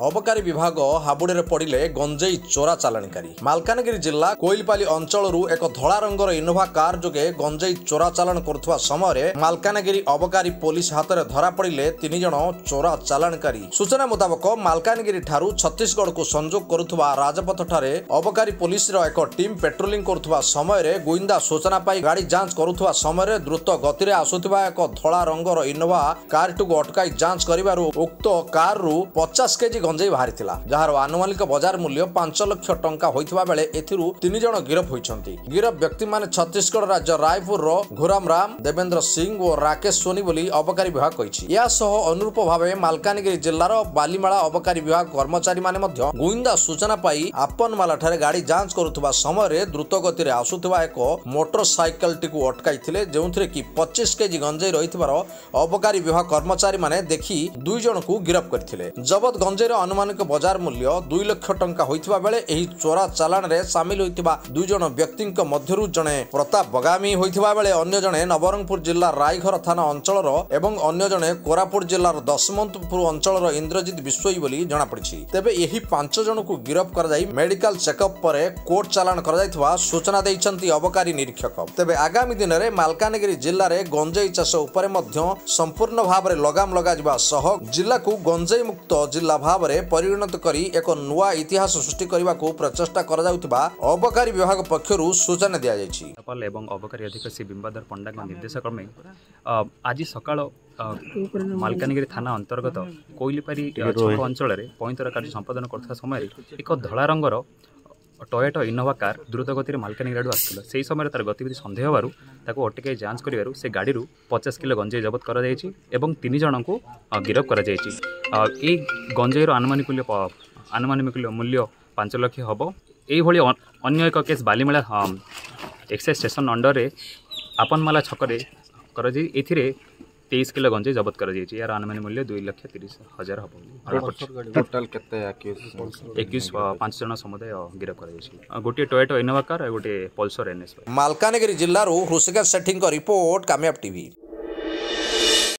ଅବକାରୀ ବିଭାଗ ହାବୁଡିରେ ପଡ଼ିଲେ ଗଞ୍ଜେଇ ଚୋରା ଚାଲାଣକାରୀ ମାଲକାନଗିରି ଜିଲ୍ଲା କୋଇଲପାଲି ଅଞ୍ଚଳରୁ ଏକ ଧଳା ରଙ୍ଗର ଇନୋଭା କାର ଯୋଗେ ଗଞ୍ଜେଇ ଚୋରା ଚାଲାଣ କରୁଥିବା ସମୟରେ ମାଲକାନଗିରି ଅବକାରୀ ପୋଲିସ ହାତରେ ଧରା ପଡ଼ିଲେ ତିନି ଜଣ ଚୋରା ଚାଲାଣକାରୀ। ସୂଚନା ମୁତାବକ ମାଲକାନଗିରି ଠାରୁ ଛତିଶଗଡ଼କୁ ସଂଯୋଗ କରୁଥିବା ରାଜପଥଠାରେ ଅବକାରୀ ପୋଲିସର ଏକ ଟିମ୍ ପେଟ୍ରୋଲିଂ କରୁଥିବା ସମୟରେ ଗୁଇନ୍ଦା ସୂଚନା ପାଇ ଗାଡ଼ି ଯାଞ୍ଚ କରୁଥିବା ସମୟରେ ଦ୍ରୁତ ଗତିରେ ଆସୁଥିବା ଏକ ଧଳା ରଙ୍ଗର ଇନୋଭା କାରଟିକୁ ଅଟକାଇ ଯାଞ୍ଚ କରିବାରୁ ଉକ୍ତ କାରରୁ ପଚାଶ କେଜି ଗଞ୍ଜେଇ ବାହାରିଥିଲା ଯାହାର ଆନୁମାନିକ ବଜାର ମୂଲ୍ୟ ପାଞ୍ଚ ଲକ୍ଷ ଟଙ୍କା ହୋଇଥିବା ବେଳେ ଏଥିରୁ ତିନି ଜଣ ଗିରଫ ହୋଇଛନ୍ତି। ଗିରଫ ବ୍ୟକ୍ତିମାନେ ଛତିଶଗଡ଼ ରାଜ୍ୟ ରାୟପୁରର ଘୁରାମ ରାମ ଦେବେନ୍ଦ୍ର ସିଂ ଓ ରାକେଶ ସୋନି ବୋଲି ଅବକାରୀ ବିଭାଗ କହିଛି। ଏହା ସହ ଅନୁରୂପ ଭାବେ ମାଲକାନଗିରି ଜିଲ୍ଲାର ବାଲିମାଳା ଅବକାରୀ ବିଭାଗ କର୍ମଚାରୀମାନେ ମଧ୍ୟ ଗୁଇନ୍ଦା ସୂଚନା ପାଇ ଆପନମାଲା ଠାରେ ଗାଡ଼ି ଯାଞ୍ଚ କରୁଥିବା ସମୟରେ ଦ୍ରୁତ ଗତିରେ ଆସୁଥିବା ଏକ ମୋଟର ସାଇକେଲଟିକୁ ଅଟକାଇଥିଲେ ଯେଉଁଥିରେ କି ପଚିଶ କେଜି ଗଞ୍ଜେଇ ରହିଥିବାର ଅବକାରୀ ବିଭାଗ କର୍ମଚାରୀମାନେ ଦେଖି ଦୁଇ ଜଣଙ୍କୁ ଗିରଫ କରିଥିଲେ। ଜବତ ଗଞ୍ଜେଇର ଆନୁମାନିକ ବଜାର ମୂଲ୍ୟ ଦୁଇ ଲକ୍ଷ ଟଙ୍କା ହୋଇଥିବା ବେଳେ ଏହି ଚୋରା ଚାଲାଣରେ ସାମିଲ ହୋଇଥିବା ଦୁଇ ଜଣ ବ୍ୟକ୍ତିଙ୍କ ମଧ୍ୟରୁ ଜଣେ ପ୍ରତାପ ବଗାମୀ ହୋଇଥିବା ବେଳେ ଅନ୍ୟ ଜଣେ ନବରଙ୍ଗପୁର ଜିଲ୍ଲା ରାଇଘର ଥାନା ଅଞ୍ଚଳର ଏବଂ ଅନ୍ୟ ଜଣେ କୋରାପୁଟ ଜିଲ୍ଲାର ଦଶମନ୍ତପୁର ଅଞ୍ଚଳର ଇନ୍ଦ୍ରଜିତ ବିଶ୍ଵଇ ବୋଲି ଜଣାପଡ଼ିଛି। ତେବେ ଏହି ପାଞ୍ଚ ଜଣଙ୍କୁ ଗିରଫ କରାଯାଇ ମେଡିକାଲ ଚେକଅପ୍ ପରେ କୋର୍ଟ ଚାଲାଣ କରାଯାଇଥିବା ସୂଚନା ଦେଇଛନ୍ତି ଅବକାରୀ ନିରୀକ୍ଷକ। ତେବେ ଆଗାମୀ ଦିନରେ ମାଲକାନଗିରି ଜିଲ୍ଲାରେ ଗଞ୍ଜେଇ ଚାଷ ଉପରେ ମଧ୍ୟ ସମ୍ପୂର୍ଣ୍ଣ ଭାବରେ ଲଗାମ ଲଗାଯିବା ସହ ଜିଲ୍ଲାକୁ ଗଞ୍ଜେଇ ମୁକ୍ତ ଜିଲ୍ଲା ଭାବରେ ପରିଣତ କରି ଏକ ନୂଆ ଇତିହାସ ସୃଷ୍ଟି କରିବାକୁ ପ୍ରଚେଷ୍ଟା କରାଯାଉଥିବା ଅବକାରୀ ବିଭାଗ ପକ୍ଷରୁ ସୂଚନା ଦିଆଯାଇଛି। ଏବଂ ଅବକାରୀ ଅଧିକାରୀ ଶ୍ରୀ ବିମ୍ବାଧର ପଣ୍ଡାଙ୍କ ନିର୍ଦ୍ଦେଶ କ୍ରମେ ଆଜି ସକାଳ ମାଲକାନଗିରି ଥାନା ଅନ୍ତର୍ଗତ କୋଇଲିପାରି ଅଞ୍ଚଳରେ ପଇଁତରା କାର୍ଯ୍ୟ ସମ୍ପାଦନ କରୁଥିବା ସମୟରେ ଏକ ଧଳା ରଙ୍ଗର ଟୟୋଟା ଇନୋଭା କାର୍ ଦ୍ରୁତ ଗତିରେ ମାଲକାନଗିରି ଆଡ଼ୁ ଆସୁଥିଲା। ସେହି ସମୟରେ ତାର ଗତିବିଧି ସନ୍ଦେହ ହେବାରୁ ତାକୁ ଅଟକାଇ ଯାଞ୍ଚ କରିବାରୁ ସେ ଗାଡ଼ିରୁ ପଚାଶ କିଲୋ ଗଞ୍ଜେଇ ଜବତ କରାଯାଇଛି ଏବଂ ତିନି ଜଣଙ୍କୁ ଗିରଫ କରାଯାଇଛି। ଏହି ଗଞ୍ଜେଇର ଆନୁମାନିକ ମୂଲ୍ୟ ପ- ଆନୁମାନିକ ମୂଲ୍ୟ ପାଞ୍ଚ ଲକ୍ଷ ହେବ। ଏଇଭଳି ଅ- ଅନ୍ୟ ଏକ କେସ୍ ବାଲିମେଳା ଏକ୍ସାଇଜ୍ ଷ୍ଟେସନ ଅଣ୍ଡରରେ ଆପନମାଲା ଛକରେ କରାଯାଇ ଏଥିରେ ତେଇଶ କିଲୋ ଗଞ୍ଜେଇ ଜବତ କରାଯାଇଛି ଏହାର ଆନୁମାନିକ ମୂଲ୍ୟ ଦୁଇ ଲକ୍ଷ ତିରିଶ ହଜାର ହେବ ବୋଲି ଜଣାପଡ଼ିଛି ଟୋଟାଲ କେତେ ଆକ୍ୟୁଜ ଏକୋଇଶ ଅ, ପାଞ୍ଚ ଜଣ ସମୁଦାୟ ଗିରଫ କରାଯାଇଛି ଅ, ଗୋଟିଏ ଟୟୋଟା ଇନୋଭା କାର୍ ଆଉ ଗୋଟିଏ ପଲ୍ସର ଏନ୍ଏସ୍ ମାଲକାନଗିରି ଜିଲ୍ଲାରୁ ହୃଷିକେଶ ସେଠୀଙ୍କ ରିପୋର୍ଟ କାମିଆବ ଟିଭି